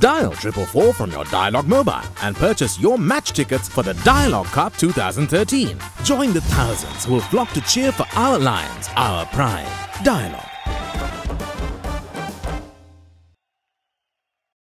Dial 444 from your Dialog mobile and purchase your match tickets for the Dialog Cup 2013. Join the thousands who will flock to cheer for our Lions, our pride. Dialog